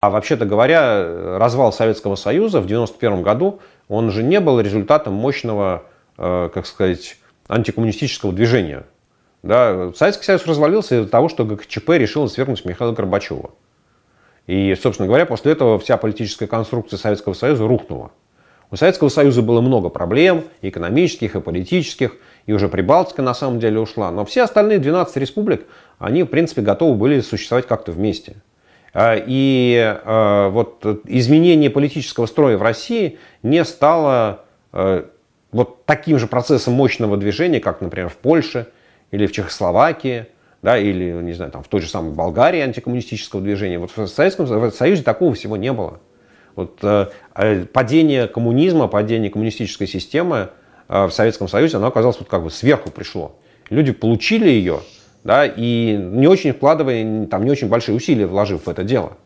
А вообще-то говоря, развал Советского Союза в 1991 году, он же не был результатом мощного, э, как сказать, антикоммунистического движения. Да, Советский Союз развалился из-за того, что ГКЧП решил свергнуть Михаила Горбачева. И, собственно говоря, после этого вся политическая конструкция Советского Союза рухнула. У Советского Союза было много проблем, и экономических, и политических, и уже Прибалтика на самом деле ушла. Но все остальные 12 республик, они, в принципе, готовы были существовать как-то вместе. А, и а, вот изменение политического строя в России не стало а, вот таким же процессом мощного движения, как, например, в Польше или в Чехословакии, да, или, не знаю, там, в той же самой Болгарии антикоммунистического движения. Вот в Советском в Союзе такого всего не было. Вот, падение коммунизма, падение коммунистической системы в Советском Союзе, оно оказалось вот как бы сверху пришло. Люди получили ее, да, и не очень вкладывая, там, не очень большие усилия вложив в это дело.